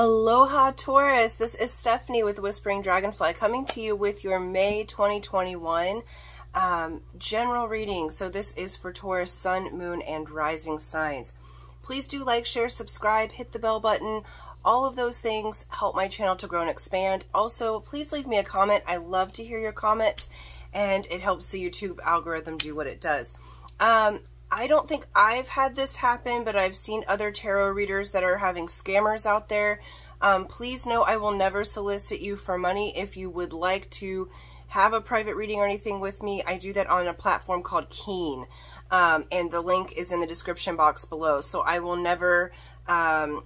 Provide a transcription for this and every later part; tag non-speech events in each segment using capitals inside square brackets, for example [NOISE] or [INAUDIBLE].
Aloha Taurus, this is Stephanie with Whispering Dragonfly coming to you with your May 2021 um, general reading. So this is for Taurus, Sun, Moon, and Rising signs. Please do like, share, subscribe, hit the bell button. All of those things help my channel to grow and expand. Also, please leave me a comment. I love to hear your comments and it helps the YouTube algorithm do what it does. Um, I don't think I've had this happen, but I've seen other tarot readers that are having scammers out there. Um, please know I will never solicit you for money. If you would like to have a private reading or anything with me, I do that on a platform called Keen. Um, and the link is in the description box below. So I will never, um,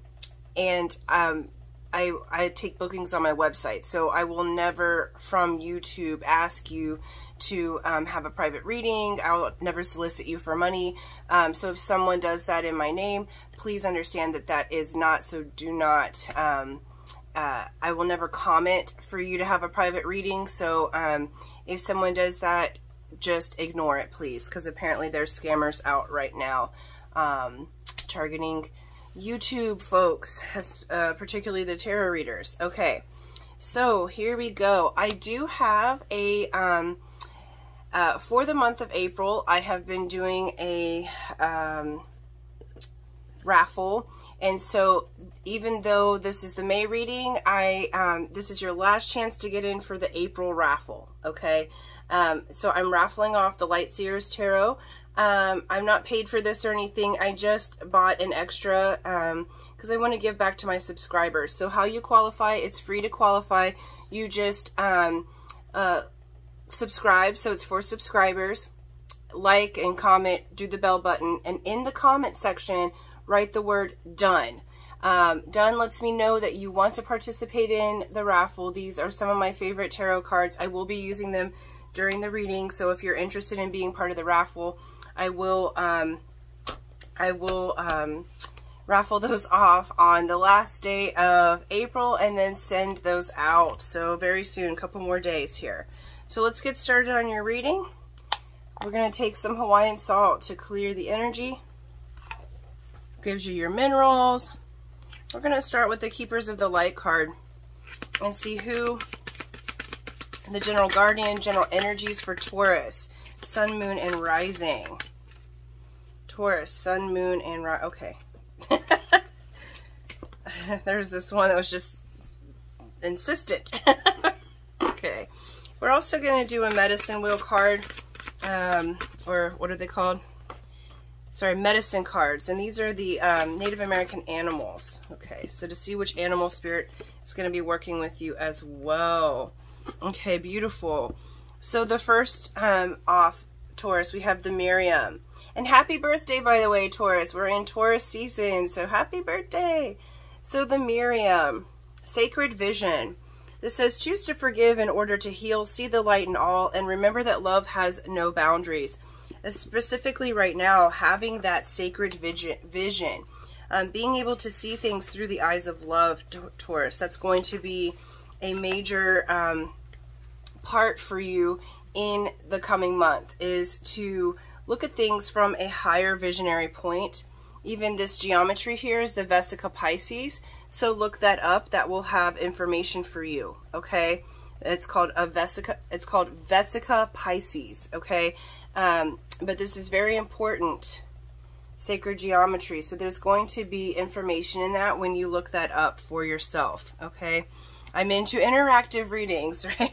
and um, I, I take bookings on my website. So I will never from YouTube ask you to um, have a private reading. I'll never solicit you for money. Um, so if someone does that in my name, please understand that that is not, so do not, um, uh, I will never comment for you to have a private reading. So um, if someone does that, just ignore it, please, because apparently there's scammers out right now um, targeting YouTube folks, uh, particularly the tarot readers. Okay, so here we go. I do have a um, uh, for the month of April, I have been doing a um, raffle. And so even though this is the May reading, I um, this is your last chance to get in for the April raffle, okay? Um, so I'm raffling off the Light Seers Tarot. Um, I'm not paid for this or anything. I just bought an extra because um, I want to give back to my subscribers. So how you qualify, it's free to qualify. You just um, uh, subscribe, so it's for subscribers. Like and comment, do the bell button, and in the comment section, write the word done. Um, done lets me know that you want to participate in the raffle. These are some of my favorite tarot cards. I will be using them during the reading, so if you're interested in being part of the raffle, I will um, I will um, raffle those [LAUGHS] off on the last day of April and then send those out. So very soon, a couple more days here. So let's get started on your reading. We're going to take some Hawaiian salt to clear the energy. Gives you your minerals. We're going to start with the Keepers of the Light card and see who the General Guardian, General Energies for Taurus, Sun, Moon, and Rising. Taurus, Sun, Moon, and Rising. Okay. [LAUGHS] There's this one that was just insistent. [LAUGHS] We're also going to do a medicine wheel card, um, or what are they called? Sorry, medicine cards. And these are the um, Native American animals. Okay, so to see which animal spirit is going to be working with you as well. Okay, beautiful. So the first um, off, Taurus, we have the Miriam. And happy birthday, by the way, Taurus. We're in Taurus season, so happy birthday. So the Miriam, Sacred Vision. This says, choose to forgive in order to heal, see the light in all, and remember that love has no boundaries. Specifically right now, having that sacred vision, um, being able to see things through the eyes of love, Taurus, that's going to be a major um, part for you in the coming month, is to look at things from a higher visionary point. Even this geometry here is the Vesica Pisces. So look that up. That will have information for you. Okay. It's called a vesica. It's called Vesica Pisces. Okay. Um, but this is very important. Sacred geometry. So there's going to be information in that when you look that up for yourself. Okay. I'm into interactive readings, [LAUGHS] right?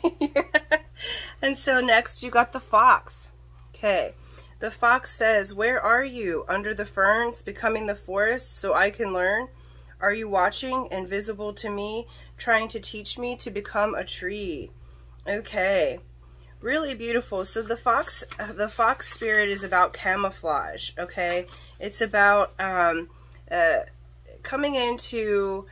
and so next you got the fox. Okay. The fox says, Where are you? Under the ferns, becoming the forest, so I can learn. Are you watching, invisible to me, trying to teach me to become a tree? Okay. Really beautiful. So the fox, the fox spirit is about camouflage, okay? It's about um, uh, coming into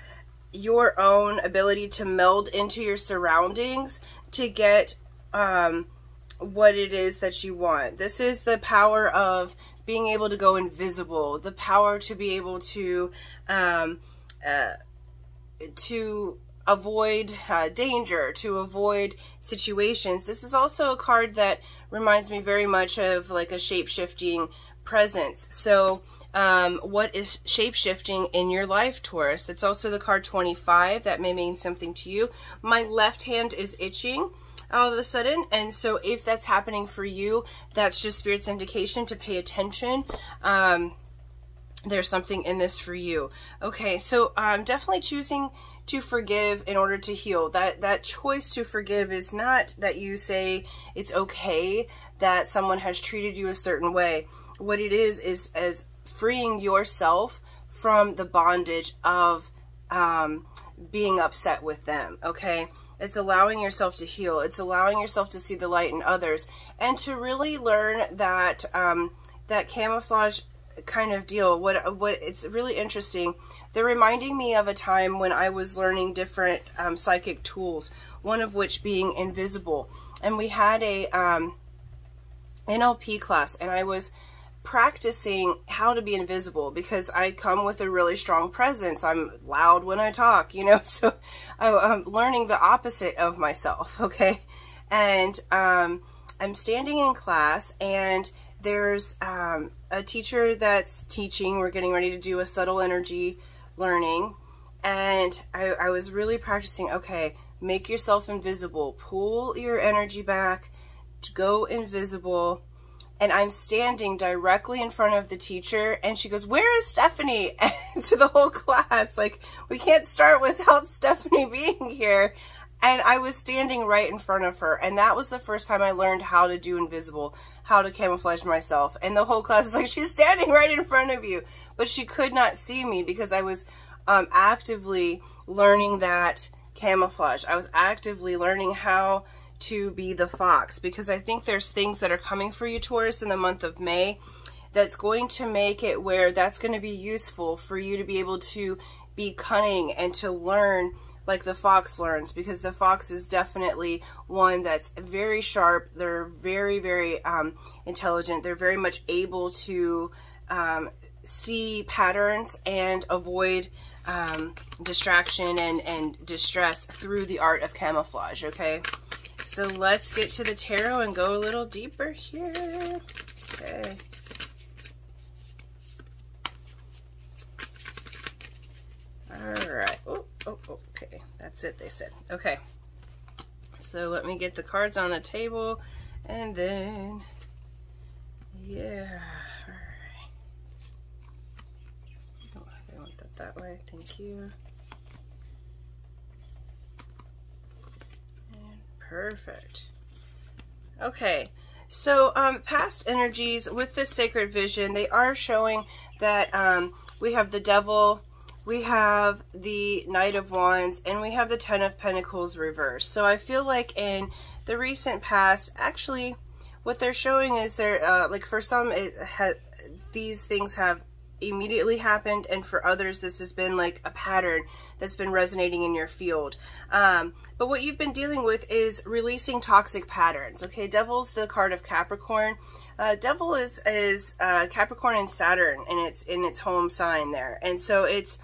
your own ability to meld into your surroundings to get um, what it is that you want. This is the power of being able to go invisible, the power to be able to um, uh, to avoid uh, danger, to avoid situations. This is also a card that reminds me very much of like a shape-shifting presence. So um, what is shape shifting in your life, Taurus. That's also the card 25. That may mean something to you. My left hand is itching all of a sudden. And so if that's happening for you, that's just Spirit's indication to pay attention. Um, there's something in this for you. Okay, so I'm um, definitely choosing to forgive in order to heal. That that choice to forgive is not that you say it's okay that someone has treated you a certain way. What it is is as freeing yourself from the bondage of um, being upset with them. Okay, it's allowing yourself to heal. It's allowing yourself to see the light in others and to really learn that um, that camouflage kind of deal. What what it's really interesting. They're reminding me of a time when I was learning different um, psychic tools. One of which being invisible, and we had a um, NLP class, and I was practicing how to be invisible because I come with a really strong presence. I'm loud when I talk, you know, [LAUGHS] so I'm learning the opposite of myself, [LAUGHS] okay? And um, I'm standing in class and there's um, a teacher that's teaching. We're getting ready to do a subtle energy learning. And I, I was really practicing, okay, make yourself invisible. Pull your energy back, go invisible. And I'm standing directly in front of the teacher, and she goes, Where is Stephanie? [LAUGHS] And to the whole class, like, we can't start without [LAUGHS] Stephanie being here. And I was standing right in front of her. And that was the first time I learned how to do invisible, how to camouflage myself. And the whole class is like, she's standing right in front of you. But she could not see me because I was um, actively learning that camouflage. I was actively learning how to be the fox because I think there's things that are coming for you, Taurus, in the month of May that's going to make it where that's going to be useful for you to be able to be cunning and to learn like the fox learns because the fox is definitely one that's very sharp. They're very, very um, intelligent. They're very much able to um, see patterns and avoid um, distraction and, and distress through the art of camouflage, okay? So let's get to the tarot and go a little deeper here. Okay. All right. Oh, oh, okay. That's it, they said. Okay. So let me get the cards on the table and then, yeah. All right. Oh, I want that that way. Thank you. And perfect. Okay. So um, past energies with this sacred vision, they are showing that um, we have the devil, we have the Knight of Wands, and we have the Ten of Pentacles reversed. So I feel like in the recent past, actually, what they're showing is they're, uh, like for some, it ha these things have immediately happened and for others this has been like a pattern that's been resonating in your field. Um, but what you've been dealing with is releasing toxic patterns okay? Devil's the card of capricorn. Uh, devil is is uh, capricorn and saturn and it's in its home sign there. And so it's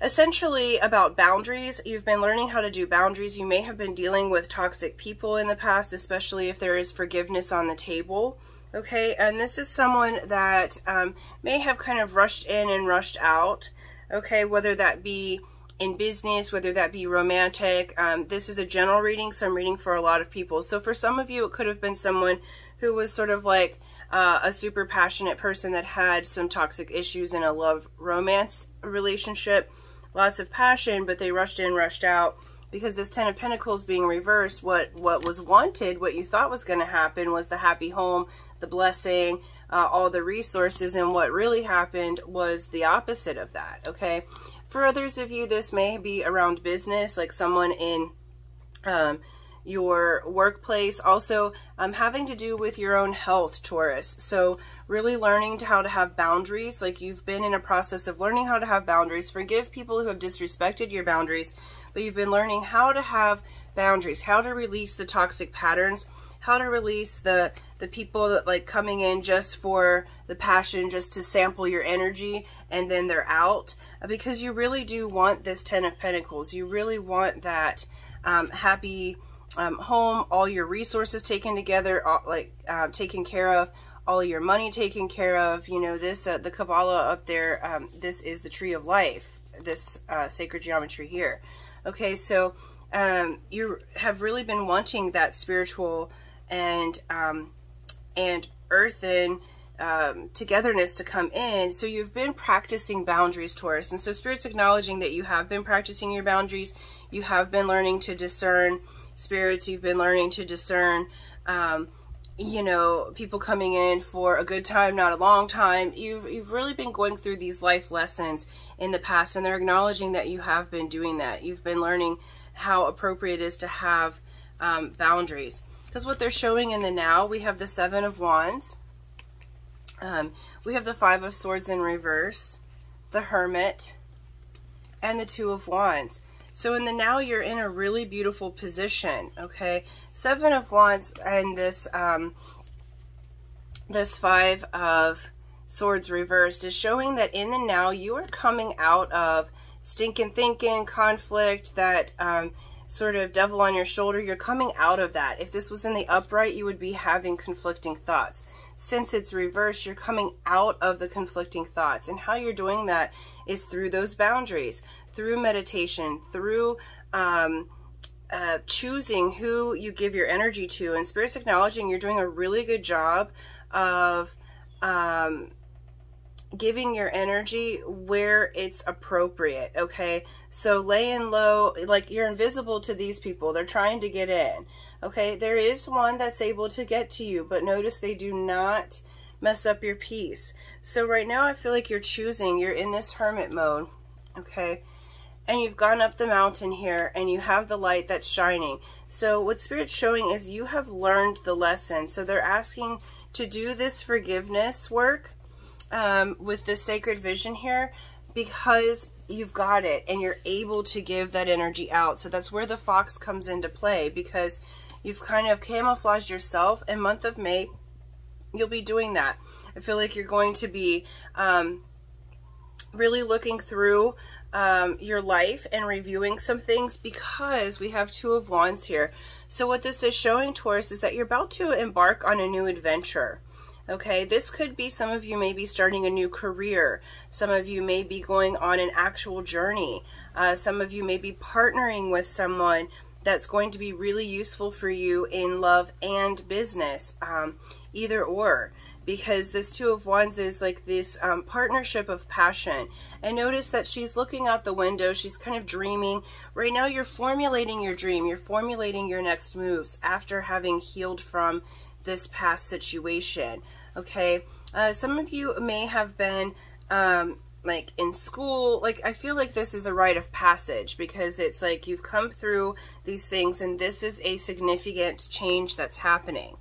essentially about boundaries. You've been learning how to do boundaries. You may have been dealing with toxic people in the past, especially if there is forgiveness on the table. Okay, and this is someone that um, may have kind of rushed in and rushed out. Okay, whether that be in business, whether that be romantic. Um, this is a general reading, so I'm reading for a lot of people. So for some of you, it could have been someone who was sort of like uh, a super passionate person that had some toxic issues in a love romance relationship lots of passion, but they rushed in, rushed out. Because this Ten of Pentacles being reversed, what, what was wanted, what you thought was going to happen was the happy home, the blessing, uh, all the resources. And what really happened was the opposite of that, okay? For others of you, this may be around business, like someone in um, your workplace. Also, um, having to do with your own health, Taurus. So really learning to how to have boundaries. Like you've been in a process of learning how to have boundaries. Forgive people who have disrespected your boundaries, but you've been learning how to have boundaries, how to release the toxic patterns, how to release the the people that like coming in just for the passion, just to sample your energy, and then they're out. Because you really do want this Ten of Pentacles. You really want that um, happy um, home, all your resources taken together, all, like uh, taken care of, all your money taken care of. You know, this, uh, the Kabbalah up there, um, this is the tree of life, this uh, sacred geometry here. Okay, so um, you have really been wanting that spiritual and um, and earthen um, togetherness to come in. So you've been practicing boundaries, Taurus. And so Spirit's acknowledging that you have been practicing your boundaries. You have been learning to discern spirits. You've been learning to discern, um, you know, people coming in for a good time, not a long time. You've, you've really been going through these life lessons in the past, and they're acknowledging that you have been doing that. You've been learning how appropriate it is to have um, boundaries. Because what they're showing in the now, we have the Seven of Wands. Um, we have the Five of Swords in reverse, the Hermit, and the Two of Wands. So in the now, you're in a really beautiful position, okay? Seven of Wands and this, um, this Five of Swords reversed is showing that in the now, you are coming out of stinking thinking, conflict, that um, sort of devil on your shoulder, you're coming out of that. If this was in the upright, you would be having conflicting thoughts. Since it's reversed, you're coming out of the conflicting thoughts. And how you're doing that is through those boundaries, through meditation, through um, uh, choosing who you give your energy to. And Spirit's acknowledging you're doing a really good job of um, giving your energy where it's appropriate, okay? So laying low, like you're invisible to these people. They're trying to get in, okay? There is one that's able to get to you, but notice they do not mess up your peace. So right now I feel like you're choosing, you're in this hermit mode, okay? And you've gone up the mountain here and you have the light that's shining. So what Spirit's showing is you have learned the lesson. So they're asking to do this forgiveness work um, with the sacred vision here because you've got it and you're able to give that energy out. So that's where the fox comes into play because you've kind of camouflaged yourself. In month of May, you'll be doing that. I feel like you're going to be um, really looking through um, your life and reviewing some things because we have two of wands here. So what this is showing to us is that you're about to embark on a new adventure. Okay, this could be some of you may be starting a new career. Some of you may be going on an actual journey. Uh, some of you may be partnering with someone that's going to be really useful for you in love and business, um, either or. Because this Two of Wands is like this um, partnership of passion. And notice that she's looking out the window. She's kind of dreaming. Right now, you're formulating your dream. You're formulating your next moves after having healed from this past situation okay? Uh, some of you may have been um, like in school. Like, I feel like this is a rite of passage because it's like you've come through these things and this is a significant change that's happening,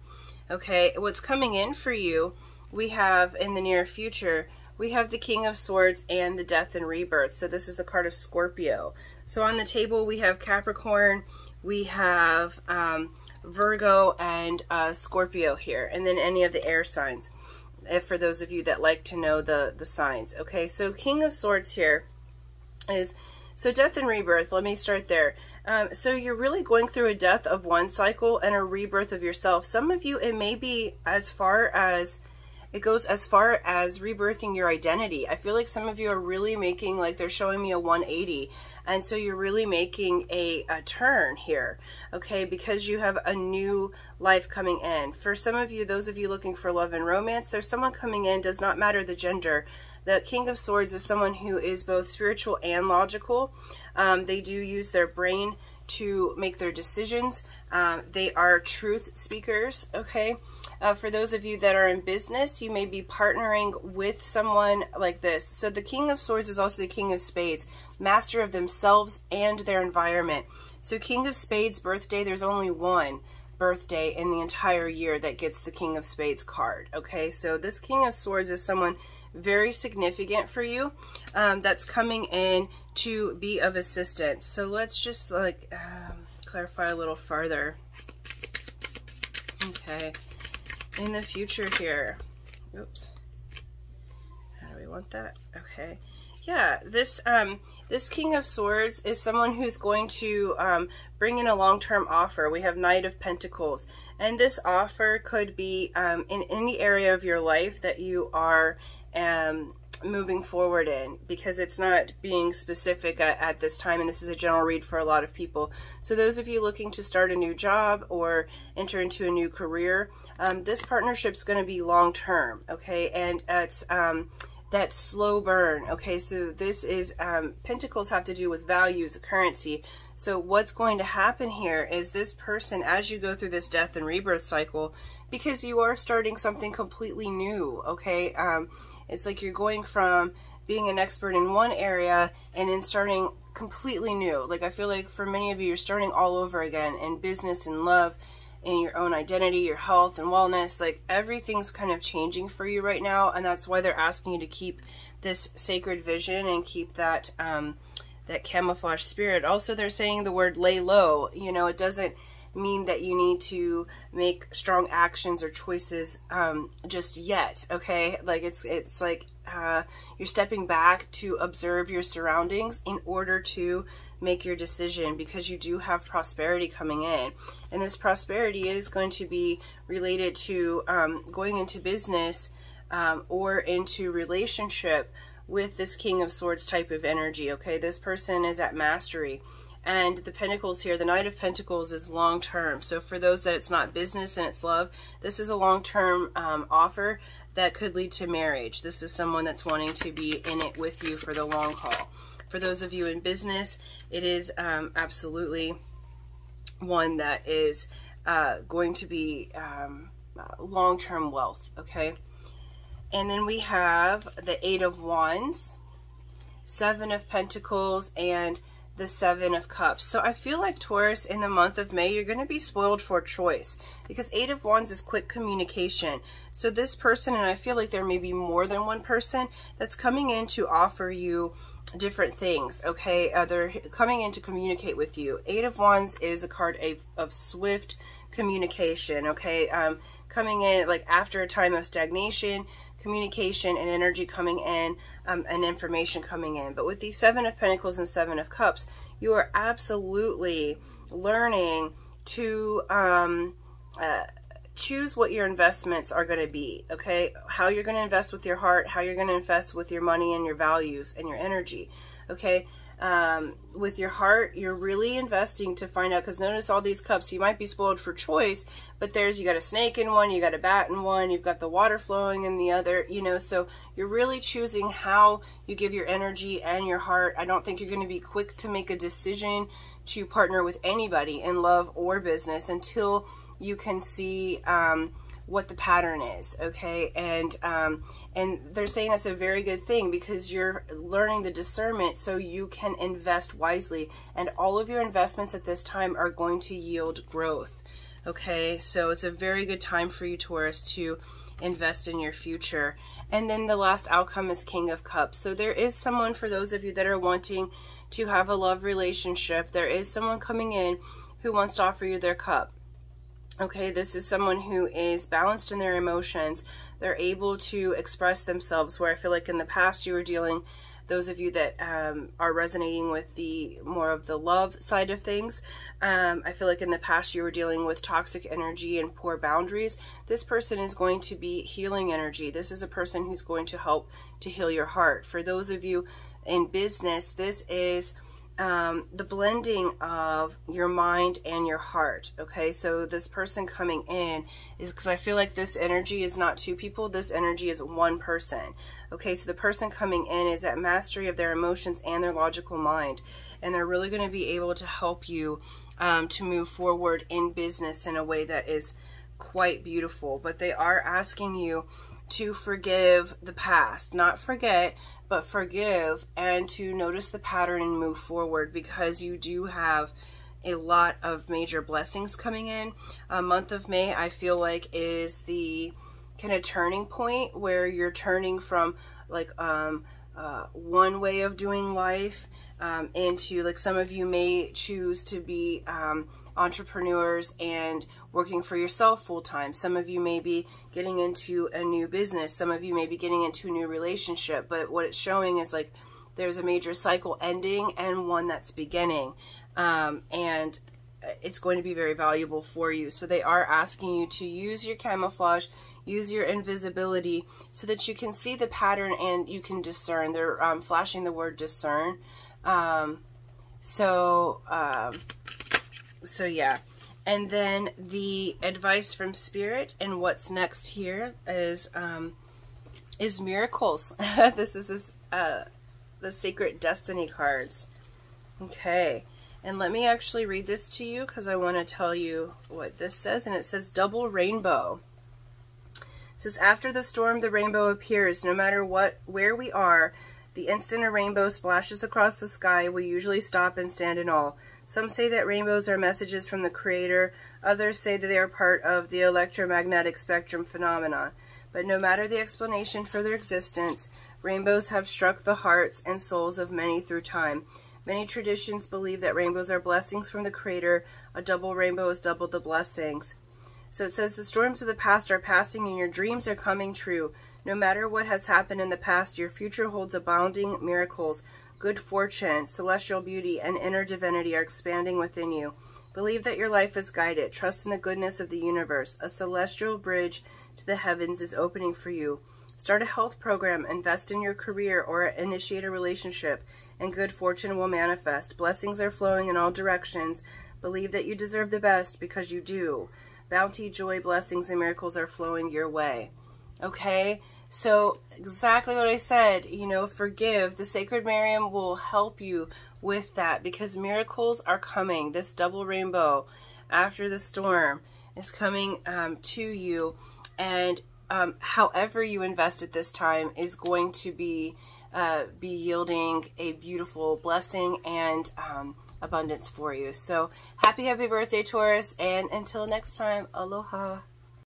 okay? What's coming in for you, we have in the near future, we have the King of Swords and the Death and Rebirth. So this is the card of Scorpio. So on the table, we have Capricorn, we have um, Virgo, and uh, Scorpio here, and then any of the air signs, if for those of you that like to know the, the signs. Okay, so King of Swords here is, so death and rebirth, let me start there. Um, so you're really going through a death of one cycle and a rebirth of yourself. Some of you, it may be as far as it goes as far as rebirthing your identity. I feel like some of you are really making, like they're showing me a 180. And so you're really making a, a turn here, okay, because you have a new life coming in. For some of you, those of you looking for love and romance, there's someone coming in, does not matter the gender. The King of Swords is someone who is both spiritual and logical. Um, they do use their brain to make their decisions. Um, they are truth speakers, okay? Uh, for those of you that are in business, you may be partnering with someone like this. So the King of Swords is also the King of Spades, master of themselves and their environment. So King of Spades birthday, there's only one birthday in the entire year that gets the King of Spades card. Okay, so this King of Swords is someone very significant for you um, that's coming in to be of assistance. So let's just like um, clarify a little farther. Okay in the future here. Oops. How do we want that? Okay. yeah, this um, this King of Swords is someone who's going to um, bring in a long term offer. We have Knight of Pentacles, and this offer could be um, in any area of your life that you are um, moving forward in because it's not being specific at, at, this time and this is a general read for a lot of people. So those of you looking to start a new job or enter into a new career um, this partnership is going to be long term okay? And it's um, that slow burn okay? So this is um, pentacles have to do with values currency. So what's going to happen here is this person as you go through this death and rebirth cycle because you are starting something completely new okay um, it's like you're going from being an expert in one area and then starting completely new. Like I feel like for many of you, you're starting all over again in business and love, in your own identity, your health and wellness. Like everything's kind of changing for you right now, and that's why they're asking you to keep this sacred vision and keep that um, that camouflage spirit. Also, they're saying the word lay low. You know, it doesn't mean that you need to make strong actions or choices um, just yet. Okay, like it's it's like uh, you're stepping back to observe your surroundings in order to make your decision because you do have prosperity coming in, and this prosperity is going to be related to um, going into business um, or into relationship with this King of Swords type of energy. Okay, this person is at mastery and the pentacles here the knight of pentacles is long term so for those that it's not business and it's love this is a long term um, offer that could lead to marriage. This is someone that's wanting to be in it with you for the long haul. For those of you in business it is um, absolutely one that is uh, going to be um, long-term wealth okay? And then we have the eight of wands seven of pentacles and the Seven of Cups. So I feel like Taurus in the month of May, you're going to be spoiled for choice because Eight of Wands is quick communication. So this person, and I feel like there may be more than one person that's coming in to offer you different things, okay? Uh, they're coming in to communicate with you. Eight of Wands is a card of, of swift communication, okay? Um, coming in like after a time of stagnation, communication and energy coming in um, and information coming in. But with the Seven of Pentacles and Seven of Cups, you are absolutely learning to um, uh, choose what your investments are going to be, okay? How you're going to invest with your heart, how you're going to invest with your money and your values and your energy, okay? Um, with your heart, you're really investing to find out. Because notice all these cups, you might be spoiled for choice, but there's you got a snake in one, you got a bat in one, you've got the water flowing in the other. You know, so you're really choosing how you give your energy and your heart. I don't think you're going to be quick to make a decision to partner with anybody in love or business until you can see. Um, what the pattern is okay? And um, and they're saying that's a very good thing because you're learning the discernment so you can invest wisely. And all of your investments at this time are going to yield growth okay? So it's a very good time for you taurus to invest in your future. And then the last outcome is king of cups. So there is someone for those of you that are wanting to have a love relationship there is someone coming in who wants to offer you their cup Okay, this is someone who is balanced in their emotions. They're able to express themselves where I feel like in the past you were dealing, those of you that um, are resonating with the more of the love side of things, um, I feel like in the past you were dealing with toxic energy and poor boundaries. This person is going to be healing energy. This is a person who's going to help to heal your heart. For those of you in business, this is um, the blending of your mind and your heart. Okay, so this person coming in is because I feel like this energy is not two people, this energy is one person. Okay, so the person coming in is at mastery of their emotions and their logical mind, and they're really going to be able to help you um, to move forward in business in a way that is quite beautiful. But they are asking you to forgive the past, not forget, but forgive and to notice the pattern and move forward because you do have a lot of major blessings coming in. A month of May, I feel like, is the kind of turning point where you're turning from like um, uh, one way of doing life um, into like some of you may choose to be um, entrepreneurs and working for yourself full time. Some of you may be getting into a new business. Some of you may be getting into a new relationship. But what it's showing is like there's a major cycle ending and one that's beginning. Um, and it's going to be very valuable for you. So they are asking you to use your camouflage, use your invisibility so that you can see the pattern and you can discern. They're um, flashing the word discern. Um, so, um, so yeah. And then the advice from Spirit and what's next here is um, is miracles. [LAUGHS] this is this uh, the Sacred Destiny cards. Okay. And let me actually read this to you because I want to tell you what this says. And it says double rainbow. It says, after the storm, the rainbow appears. No matter what, where we are, the instant a rainbow splashes across the sky, we usually stop and stand in awe. Some say that rainbows are messages from the Creator. Others say that they are part of the electromagnetic spectrum phenomena. But no matter the explanation for their existence, rainbows have struck the hearts and souls of many through time. Many traditions believe that rainbows are blessings from the Creator. A double rainbow is double the blessings. So it says, The storms of the past are passing and your dreams are coming true. No matter what has happened in the past, your future holds abounding miracles. Good fortune, celestial beauty, and inner divinity are expanding within you. Believe that your life is guided. Trust in the goodness of the universe. A celestial bridge to the heavens is opening for you. Start a health program, invest in your career, or initiate a relationship and good fortune will manifest. Blessings are flowing in all directions. Believe that you deserve the best because you do. Bounty, joy, blessings, and miracles are flowing your way. Okay? So, exactly what I said, you know, forgive. The Sacred Miriam will help you with that because miracles are coming. This double rainbow after the storm is coming um, to you. And um, however you invest at this time is going to be uh, be yielding a beautiful blessing and um, abundance for you. So happy, happy birthday, Taurus. And until next time, aloha.